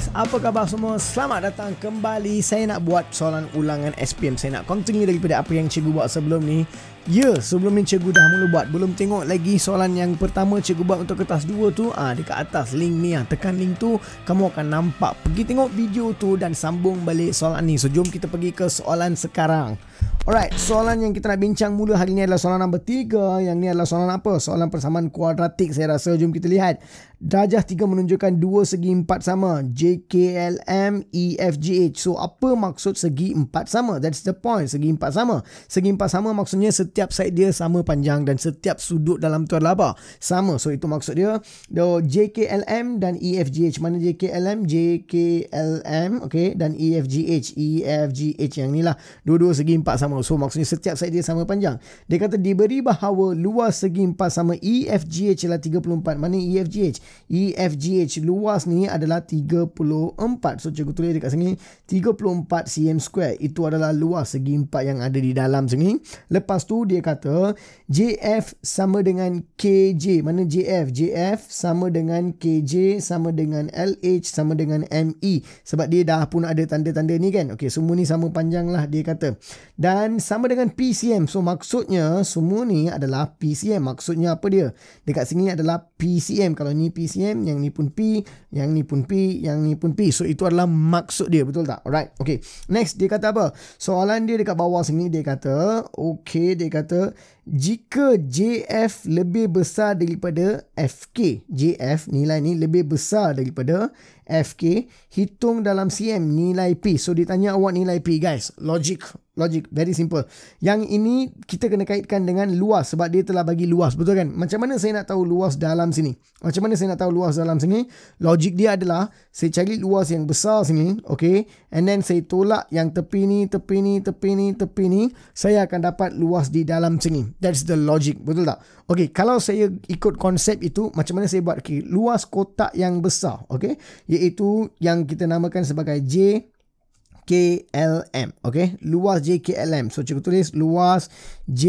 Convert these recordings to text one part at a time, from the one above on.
guys, apa khabar semua? Selamat datang kembali. Saya nak buat soalan ulangan SPM. Saya nak continue daripada apa yang cikgu buat sebelum ni. Ya, sebelum ni cikgu dah mula buat. Belum tengok lagi soalan yang pertama cikgu buat untuk kertas 2 tu. Ah, dekat atas link ni ah. Tekan link tu, kamu akan nampak. Pergi tengok video tu dan sambung balik soalan ni. So jom kita pergi ke soalan sekarang. Alright, soalan yang kita nak bincang mula hari ini adalah soalan nombor 3. Yang ni adalah soalan apa? Soalan persamaan kuadratik saya rasa. Jom kita lihat. Darjah 3 menunjukkan dua segi empat sama. JKLM, EFGH. So, apa maksud segi empat sama? That's the point. Segi empat sama. Segi empat sama maksudnya setiap side dia sama panjang dan setiap sudut dalam tu adalah apa? Sama. So, itu maksud dia. The JKLM dan EFGH. Mana JKLM? JKLM. Okay. Dan EFGH. EFGH yang ni lah. Dua-dua segi empat sama sama. So maksudnya setiap side dia sama panjang. Dia kata diberi bahawa luas segi empat sama EFGH adalah 34. Mana EFGH? EFGH luas ni adalah 34. So cikgu tulis dekat sini 34 cm square. Itu adalah luas segi empat yang ada di dalam sini. Lepas tu dia kata JF sama dengan KJ. Mana JF? JF sama dengan KJ sama dengan LH sama dengan ME. Sebab dia dah pun ada tanda-tanda ni kan. Okay semua ni sama panjang lah dia kata. Dan sama dengan PCM. So maksudnya semua ni adalah PCM. Maksudnya apa dia? Dekat sini adalah PCM. Kalau ni PCM, yang ni pun P, yang ni pun P, yang ni pun P. So itu adalah maksud dia. Betul tak? Alright. Okay. Next dia kata apa? Soalan dia dekat bawah sini dia kata, okay dia kata jika JF lebih besar daripada FK. JF nilai ni lebih besar daripada FK. Hitung dalam CM nilai P. So ditanya awak nilai P guys. Logic Logic, very simple. Yang ini kita kena kaitkan dengan luas sebab dia telah bagi luas, betul kan? Macam mana saya nak tahu luas dalam sini? Macam mana saya nak tahu luas dalam sini? Logik dia adalah saya cari luas yang besar sini, okay? And then saya tolak yang tepi ni, tepi ni, tepi ni, tepi ni, saya akan dapat luas di dalam sini. That's the logic, betul tak? Okay, kalau saya ikut konsep itu, macam mana saya buat? Okay, luas kotak yang besar, okay? Iaitu yang kita namakan sebagai J JKLM. Okay. Luas JKLM. So cikgu tulis luas J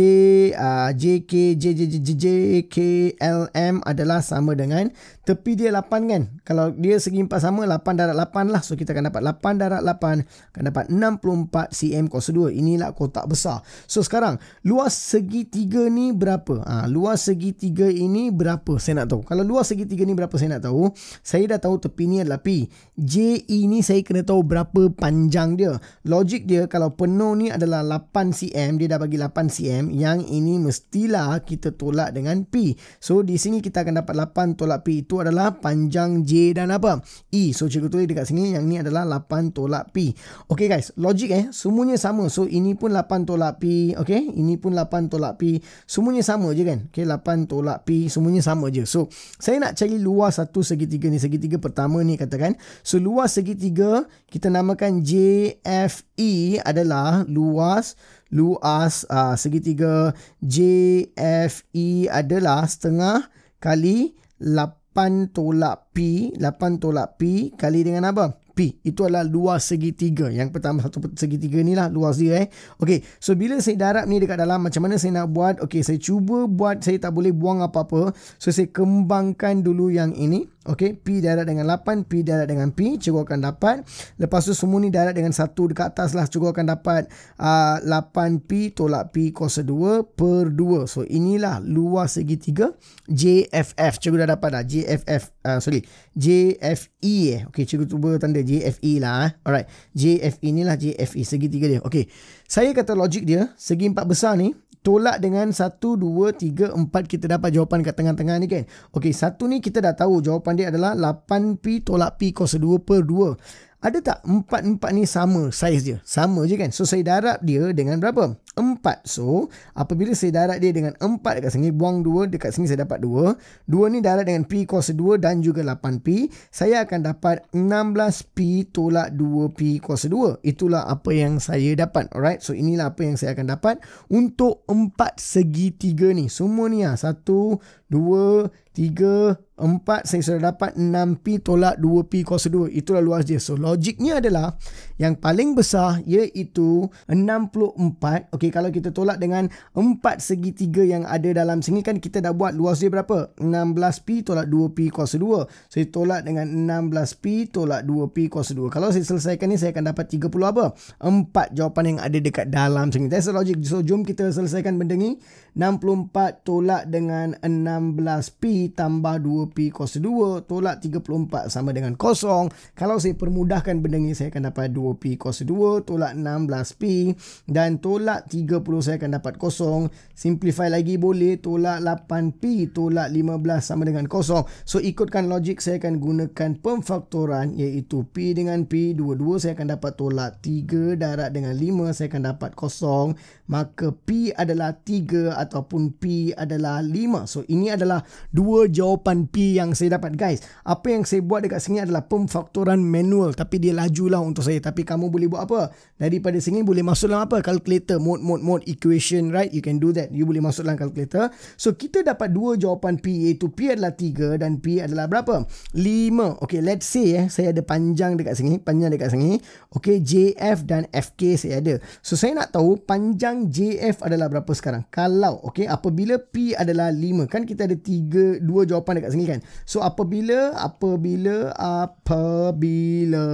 uh, JK J J J J JKLM adalah sama dengan tepi dia 8 kan. Kalau dia segi empat sama 8 darat 8 lah. So kita akan dapat 8 darat 8 akan dapat 64 cm kuasa 2. Inilah kotak besar. So sekarang luas segi tiga ni berapa? Ha, luas segi tiga ini berapa? Saya nak tahu. Kalau luas segi tiga ni berapa saya nak tahu. Saya dah tahu tepi ni adalah P. J ini saya kena tahu berapa panjang panjang dia. Logik dia kalau penuh ni adalah 8 cm, dia dah bagi 8 cm, yang ini mestilah kita tolak dengan P. So di sini kita akan dapat 8 tolak P itu adalah panjang J dan apa? E. So cikgu tulis dekat sini yang ni adalah 8 tolak P. Okay guys, logik eh, semuanya sama. So ini pun 8 tolak P, okay? Ini pun 8 tolak P. Semuanya sama je kan? Okay, 8 tolak P, semuanya sama je. So saya nak cari luas satu segitiga ni. Segitiga pertama ni katakan. So luas segitiga kita namakan J JFE adalah luas luas uh, segitiga JFE adalah setengah kali 8 tolak P 8 tolak P kali dengan apa? P. Itu adalah luas segitiga. Yang pertama satu segitiga ni lah luas dia eh. Okay. So bila saya darab ni dekat dalam macam mana saya nak buat. Okay. Saya cuba buat. Saya tak boleh buang apa-apa. So saya kembangkan dulu yang ini. Okay, P darat dengan 8, P darat dengan P, cikgu akan dapat. Lepas tu semua ni darat dengan 1 dekat atas lah, cikgu akan dapat uh, 8P tolak P kuasa 2 per 2. So, inilah luas segitiga JFF. Cikgu dah dapat dah, JFF, uh, sorry, JFE eh. Okay, cikgu cuba tanda JFE lah. Eh. Alright, JFE ni lah JFE, segitiga dia. Okay, saya kata logik dia, segi empat besar ni, tolak dengan 1, 2, 3, 4 kita dapat jawapan kat tengah-tengah ni kan. Okey, satu ni kita dah tahu jawapan dia adalah 8P tolak P kuasa 2 per 2. Ada tak empat-empat ni sama saiz dia? Sama je kan? So, saya darab dia dengan berapa? Empat. So, apabila saya darab dia dengan empat dekat sini, buang dua, dekat sini saya dapat dua. Dua ni darab dengan P kuasa dua dan juga 8P. Saya akan dapat 16P tolak 2P kuasa dua. Itulah apa yang saya dapat. Alright? So, inilah apa yang saya akan dapat untuk empat segitiga ni. Semua ni lah. Satu, dua, tiga, empat. Saya sudah dapat 6P tolak 2P kuasa 2. Itulah luas dia. So, logiknya adalah yang paling besar iaitu 64. Okey, kalau kita tolak dengan empat segitiga yang ada dalam sini kan kita dah buat luas dia berapa? 16P tolak 2P kuasa 2. Saya tolak dengan 16P tolak 2P kuasa 2. Kalau saya selesaikan ni saya akan dapat 30 apa? Empat jawapan yang ada dekat dalam sini. That's the logic. So, jom kita selesaikan benda ni. 64 tolak dengan 16P tambah 2P kuasa 2 tolak 34 sama dengan kosong. Kalau saya permudahkan benda ni saya akan dapat 2P kuasa 2 tolak 16P dan tolak 30 saya akan dapat kosong. Simplify lagi boleh tolak 8P tolak 15 sama dengan kosong. So ikutkan logik saya akan gunakan pemfaktoran iaitu P dengan P. Dua-dua saya akan dapat tolak 3 darat dengan 5 saya akan dapat kosong. Maka P adalah 3 ataupun P adalah 5. So ini adalah dua jawapan P yang saya dapat guys. Apa yang saya buat dekat sini adalah pemfaktoran manual tapi dia lajulah untuk saya. Tapi kamu boleh buat apa? Daripada sini boleh masuk dalam apa? Calculator, mode, mode, mode, equation, right? You can do that. You boleh masuk dalam calculator. So kita dapat dua jawapan P iaitu P adalah 3 dan P adalah berapa? 5. Okay, let's say eh, saya ada panjang dekat sini. Panjang dekat sini. Okay, JF dan FK saya ada. So saya nak tahu panjang JF adalah berapa sekarang? Kalau okey apabila p adalah 5 kan kita ada tiga dua jawapan dekat sini kan so apabila apabila apabila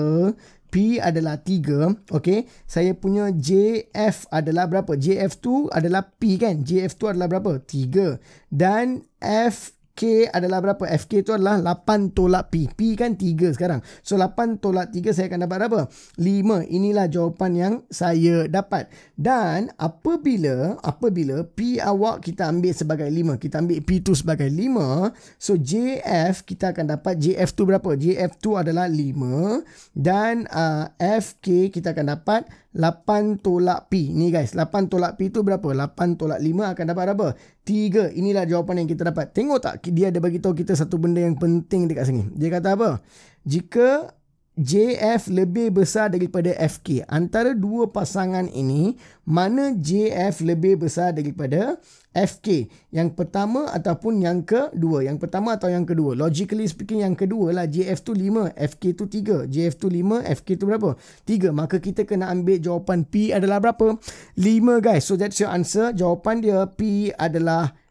p adalah 3 okey? Saya punya jf adalah berapa? Jf tu adalah p kan? Jf tu adalah berapa? 3 dan f K adalah berapa? FK tu adalah 8 tolak P. P kan 3 sekarang. So 8 tolak 3 saya akan dapat apa? 5. Inilah jawapan yang saya dapat. Dan apabila apabila P awak kita ambil sebagai 5. Kita ambil P tu sebagai 5. So JF kita akan dapat JF tu berapa? JF tu adalah 5. Dan uh, FK kita akan dapat 8 tolak P. Ni guys, 8 tolak P tu berapa? 8 tolak 5 akan dapat apa? 3. Inilah jawapan yang kita dapat. Tengok tak dia ada bagi tahu kita satu benda yang penting dekat sini. Dia kata apa? Jika JF lebih besar daripada FK. Antara dua pasangan ini, mana JF lebih besar daripada FK? Yang pertama ataupun yang kedua? Yang pertama atau yang kedua? Logically speaking, yang kedua lah. JF tu 5, FK tu 3. JF tu 5, FK tu berapa? 3. Maka kita kena ambil jawapan P adalah berapa? 5 guys. So that's your answer. Jawapan dia P adalah 5.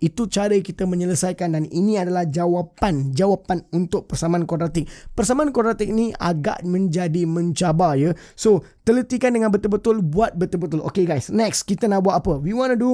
Itu cara kita menyelesaikan dan ini adalah jawapan jawapan untuk persamaan kuadratik. Persamaan kuadratik ni agak menjadi mencabar ya. So, telitikan dengan betul-betul buat betul-betul. Okay guys, next kita nak buat apa? We want to do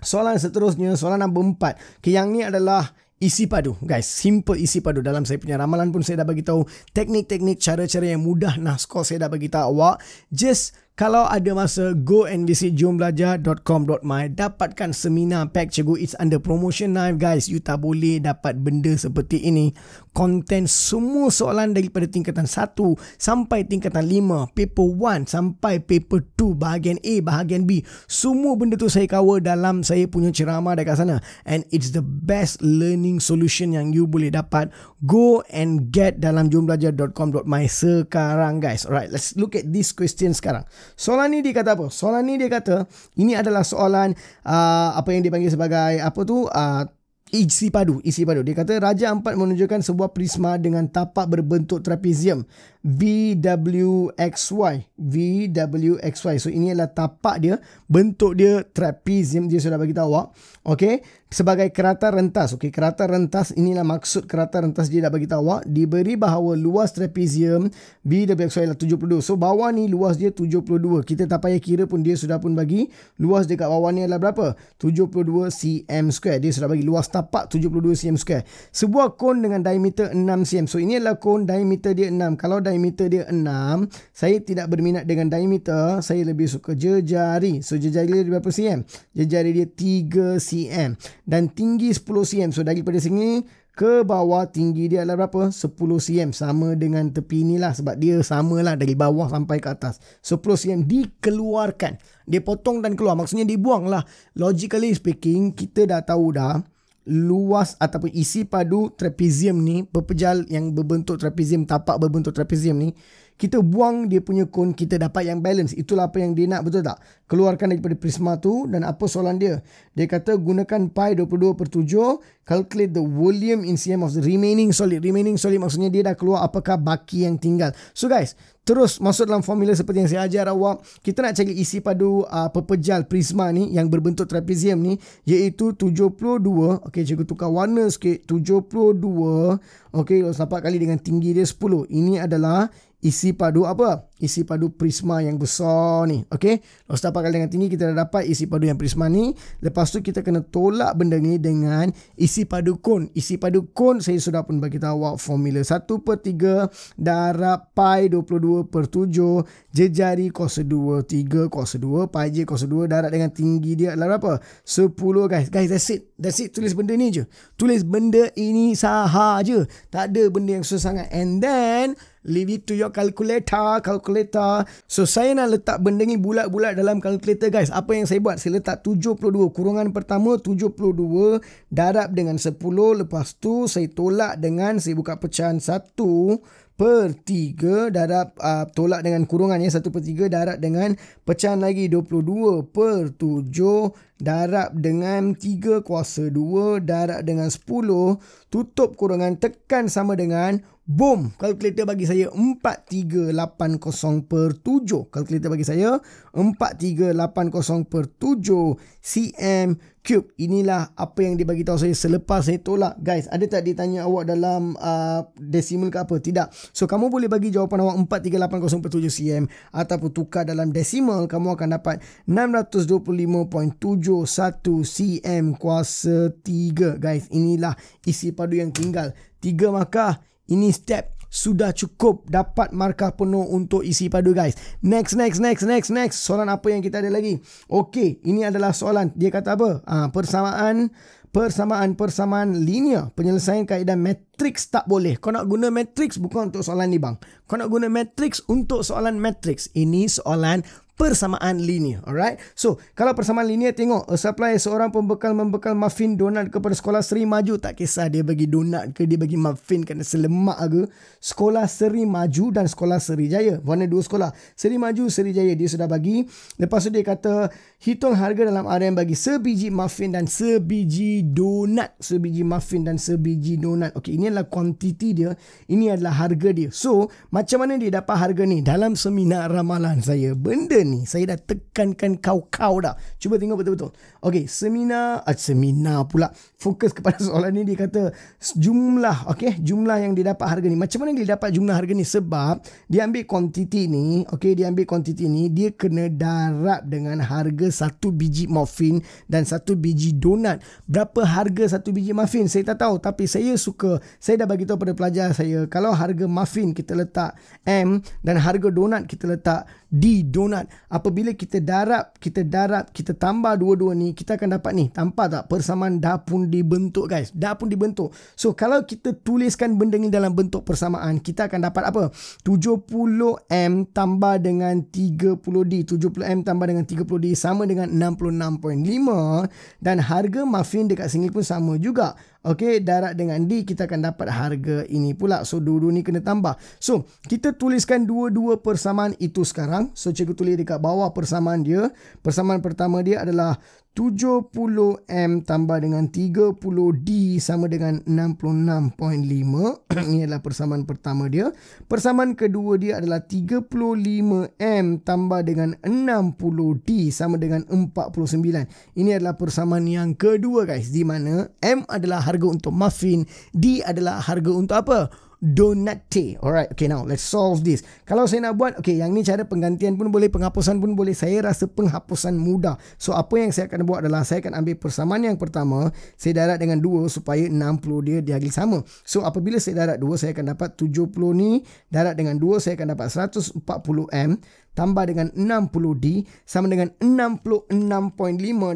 soalan seterusnya, soalan nombor 4. Okay, yang ni adalah isi padu guys simple isi padu dalam saya punya ramalan pun saya dah bagi tahu teknik-teknik cara-cara yang mudah nah skor saya dah bagi tahu awak just kalau ada masa, go and visit jumbelajar.com.my Dapatkan seminar pack cikgu. It's under promotion now guys. You tak boleh dapat benda seperti ini. Konten semua soalan daripada tingkatan 1 Sampai tingkatan 5 Paper 1 sampai paper 2 Bahagian A, bahagian B. Semua benda tu saya cover dalam saya punya ceramah dekat sana. And it's the best learning solution yang you boleh dapat. Go and get dalam jumbelajar.com.my sekarang guys. Alright, let's look at this question sekarang Soalan ni dia kata apa? Soalan ni dia kata ini adalah soalan uh, apa yang dipanggil sebagai apa tu? Uh, isi padu, isi padu. Dia kata Raja Ampat menunjukkan sebuah prisma dengan tapak berbentuk trapezium. VWXY VWXY So ini adalah tapak dia Bentuk dia trapezium Dia sudah bagi tahu awak. Okay Sebagai kerata rentas Okay kerata rentas Inilah maksud kerata rentas Dia dah bagi tahu awak. Diberi bahawa luas trapezium VWXY adalah 72 So bawah ni luas dia 72 Kita tak payah kira pun Dia sudah pun bagi Luas dekat bawah ni adalah berapa? 72 cm square. Dia sudah bagi luas tapak 72 cm square. Sebuah kon dengan diameter 6 cm. So ini adalah kon diameter dia 6 Kalau diameter diameter dia 6 saya tidak berminat dengan diameter saya lebih suka jejari. So jejari dia berapa cm? Jejari dia 3 cm. Dan tinggi 10 cm. So daripada sini ke bawah tinggi dia adalah berapa? 10 cm. Sama dengan tepi ni lah sebab dia sama lah dari bawah sampai ke atas. 10 cm dikeluarkan. Dia potong dan keluar. Maksudnya dibuang lah. Logically speaking kita dah tahu dah luas ataupun isi padu trapezium ni pepejal yang berbentuk trapezium tapak berbentuk trapezium ni kita buang dia punya cone kita dapat yang balance. Itulah apa yang dia nak betul tak? Keluarkan daripada prisma tu dan apa soalan dia? Dia kata gunakan pi 22 per 7 calculate the volume in cm of the remaining solid. Remaining solid maksudnya dia dah keluar apakah baki yang tinggal. So guys terus masuk dalam formula seperti yang saya ajar awak. Kita nak cari isi padu uh, pepejal prisma ni yang berbentuk trapezium ni iaitu 72 okey cikgu tukar warna sikit. 72 okey 8 kali dengan tinggi dia 10 ini adalah isi padu apa? Isi padu prisma yang besar ni. Okey. Lepas dapat kali dengan tinggi kita dah dapat isi padu yang prisma ni. Lepas tu kita kena tolak benda ni dengan isi padu kon. Isi padu kon saya sudah pun bagi tahu awak formula 1 per 3 darab pi 22 per 7 jejari kos 2 3 kos 2 pi j kos 2 darab dengan tinggi dia adalah berapa? 10 guys. Guys that's it. That's it. Tulis benda ni je. Tulis benda ini sahaja. Tak ada benda yang susah sangat. And then Leave it to your calculator, calculator. So saya nak letak benda ni bulat-bulat dalam calculator guys. Apa yang saya buat? Saya letak 72. Kurungan pertama 72 darab dengan 10. Lepas tu saya tolak dengan saya buka pecahan 1 per 3 darab uh, tolak dengan kurungan ya. 1 per 3 darab dengan pecahan lagi 22 per 7 darab dengan 3 kuasa 2 darab dengan 10 tutup kurungan. Tekan sama dengan Boom, kalkulator bagi saya 4380 per 7. Kalkulator bagi saya 4380 per 7 cm cube. Inilah apa yang dia bagi tahu saya selepas saya tolak. Guys, ada tak dia tanya awak dalam uh, decimal ke apa? Tidak. So, kamu boleh bagi jawapan awak 4380 per 7 cm ataupun tukar dalam decimal, kamu akan dapat 625.71 cm kuasa 3. Guys, inilah isi padu yang tinggal. 3 markah ini step sudah cukup dapat markah penuh untuk isi padu guys. Next, next, next, next, next. Soalan apa yang kita ada lagi? Okey, ini adalah soalan. Dia kata apa? Ha, persamaan, persamaan, persamaan linear. Penyelesaian kaedah matrix tak boleh. Kau nak guna matrix bukan untuk soalan ni bang. Kau nak guna matrix untuk soalan matrix. Ini soalan persamaan linear. Alright. So, kalau persamaan linear tengok, a supplier seorang pembekal membekal muffin donat kepada sekolah seri maju. Tak kisah dia bagi donat ke dia bagi muffin kerana selemak ke. Sekolah seri maju dan sekolah seri jaya. Mana dua sekolah. Seri maju, seri jaya dia sudah bagi. Lepas tu dia kata, hitung harga dalam RM bagi sebiji muffin dan sebiji donat. Sebiji muffin dan sebiji donat. Okey, ini adalah kuantiti dia. Ini adalah harga dia. So, macam mana dia dapat harga ni? Dalam seminar ramalan saya, benda ni saya dah tekankan kau-kau dah. Cuba tengok betul-betul. Okey, seminar, ah, seminar pula. Fokus kepada soalan ni dia kata jumlah, okey, jumlah yang dia dapat harga ni. Macam mana dia dapat jumlah harga ni? Sebab dia ambil kuantiti ni, okey, dia ambil kuantiti ni, dia kena darab dengan harga satu biji muffin dan satu biji donat. Berapa harga satu biji muffin? Saya tak tahu, tapi saya suka, saya dah bagi tahu pada pelajar saya, kalau harga muffin kita letak M dan harga donat kita letak D donat. Apabila kita darab kita darab kita tambah dua-dua ni kita akan dapat ni. Tampak tak persamaan dah pun dibentuk guys? Dah pun dibentuk. So kalau kita tuliskan benda ni dalam bentuk persamaan kita akan dapat apa? 70M tambah dengan 30D 70M tambah dengan 30D sama dengan 66.5 dan harga muffin dekat sini pun sama juga Okey, darat dengan D kita akan dapat harga ini pula. So dua-dua ni kena tambah. So, kita tuliskan dua-dua persamaan itu sekarang. So cikgu tulis dekat bawah persamaan dia. Persamaan pertama dia adalah 70M tambah dengan 30D sama dengan 66.5. Ini adalah persamaan pertama dia. Persamaan kedua dia adalah 35M tambah dengan 60D sama dengan 49. Ini adalah persamaan yang kedua guys. Di mana M adalah harga untuk muffin. D adalah harga untuk apa? Donate. Alright, okay now let's solve this. Kalau saya nak buat, okay yang ni cara penggantian pun boleh, penghapusan pun boleh. Saya rasa penghapusan mudah. So apa yang saya akan buat adalah saya akan ambil persamaan yang pertama, saya darat dengan 2 supaya 60 dia diagli sama. So apabila saya darat 2, saya akan dapat 70 ni, darat dengan 2 saya akan dapat 140M tambah dengan 60D sama dengan 66.5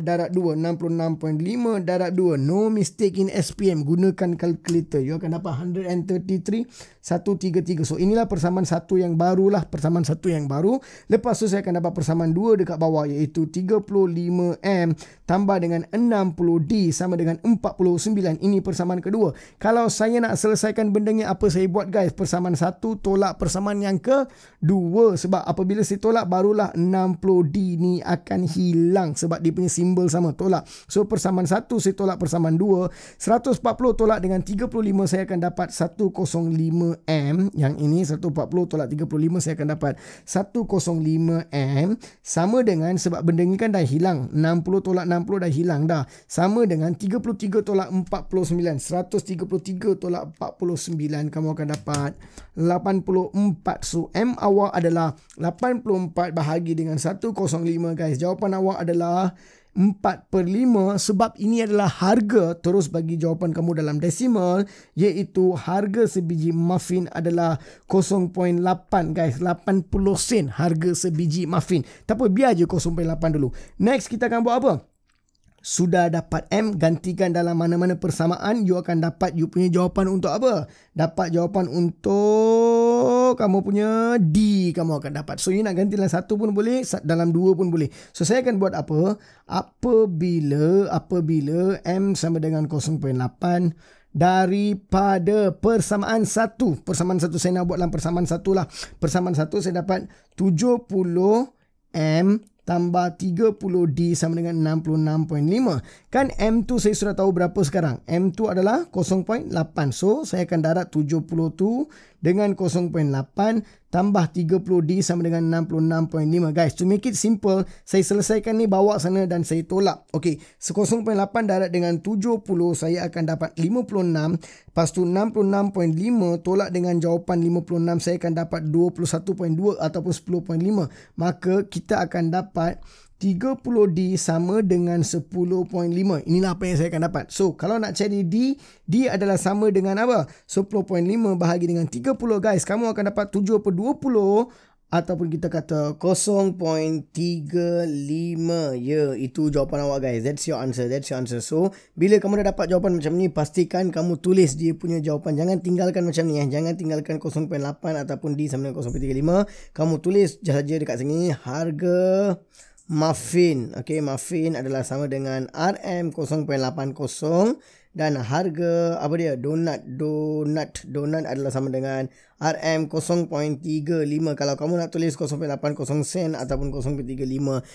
darab 2 66.5 darab 2 no mistake in SPM gunakan calculator you akan dapat 133 3 133 so inilah persamaan satu yang baru lah persamaan satu yang baru. Lepas tu saya akan dapat persamaan dua dekat bawah iaitu 35M tambah dengan 60D sama dengan 49 ini persamaan kedua. Kalau saya nak selesaikan benda ni apa saya buat guys? Persamaan satu tolak persamaan yang kedua. Sebab apabila saya tolak barulah 60D ni akan hilang sebab dia punya simbol sama tolak so persamaan satu saya tolak persamaan dua 140 tolak dengan 35 saya akan dapat 105M yang ini 140 tolak 35 saya akan dapat 105M sama dengan sebab benda ni kan dah hilang 60 tolak 60 dah hilang dah. Sama dengan 33 tolak 49. 133 tolak 49 kamu akan dapat 84. So M awak adalah 84 bahagi dengan 105 guys. Jawapan awak adalah 4 per 5 sebab ini adalah harga terus bagi jawapan kamu dalam desimal iaitu harga sebiji muffin adalah 0.8 guys 80 sen harga sebiji muffin. Tak apa biar je 0.8 dulu. Next kita akan buat apa? Sudah dapat M gantikan dalam mana-mana persamaan. You akan dapat you punya jawapan untuk apa? Dapat jawapan untuk kamu punya D kamu akan dapat. So you nak ganti dalam satu pun boleh dalam dua pun boleh. So saya akan buat apa? Apabila apabila M sama dengan 0.8 daripada persamaan satu. Persamaan satu saya nak buat dalam persamaan satu lah. Persamaan satu saya dapat 70 M tambah 30D sama dengan 66.5. Kan M2 saya sudah tahu berapa sekarang. M2 adalah 0.8. So, saya akan darat 70 tu dengan 0.8 tambah 30D sama dengan 66.5 guys to make it simple saya selesaikan ni bawa sana dan saya tolak. Ok so 0.8 darat dengan 70 saya akan dapat 56 lepas tu 66.5 tolak dengan jawapan 56 saya akan dapat 21.2 ataupun 10.5 maka kita akan dapat 30D sama dengan 10.5. Inilah apa yang saya akan dapat. So, kalau nak cari D, D adalah sama dengan apa? 10.5 bahagi dengan 30 guys. Kamu akan dapat 7 per 20 ataupun kita kata 0.35. Ya, itu jawapan awak guys. That's your answer. That's your answer. So, bila kamu dah dapat jawapan macam ni, pastikan kamu tulis dia punya jawapan. Jangan tinggalkan macam ni. Eh. Jangan tinggalkan 0.8 ataupun D sama dengan 0.35. Kamu tulis saja dekat sini harga muffin. Okey, muffin adalah sama dengan RM0.80 dan harga apa dia? Donut, donut, donut adalah sama dengan RM 0.35 kalau kamu nak tulis 0.80 sen ataupun 0.35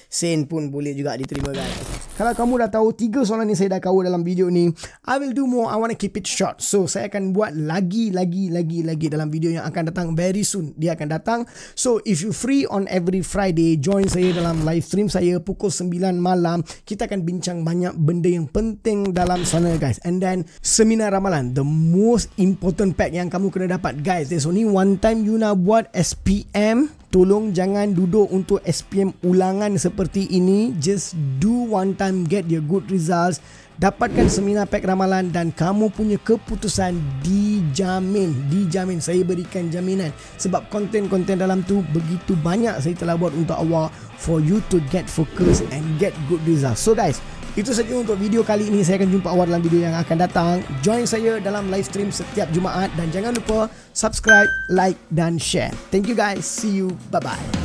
sen pun boleh juga diterima guys. Kalau kamu dah tahu tiga soalan ni saya dah cover dalam video ni, I will do more. I want to keep it short. So saya akan buat lagi lagi lagi lagi dalam video yang akan datang very soon. Dia akan datang. So if you free on every Friday, join saya dalam live stream saya pukul 9 malam. Kita akan bincang banyak benda yang penting dalam sana guys. And then seminar ramalan, the most important pack yang kamu kena dapat guys. There's ni one time you nak buat SPM tolong jangan duduk untuk SPM ulangan seperti ini. Just do one time get your good results. Dapatkan seminar pack ramalan dan kamu punya keputusan dijamin. Dijamin saya berikan jaminan. Sebab konten-konten dalam tu begitu banyak saya telah buat untuk awak for you to get focus and get good results. So guys itu saja untuk video kali ini. Saya akan jumpa awak dalam video yang akan datang. Join saya dalam live stream setiap Jumaat dan jangan lupa subscribe, like dan share. Thank you guys. See you. Bye bye.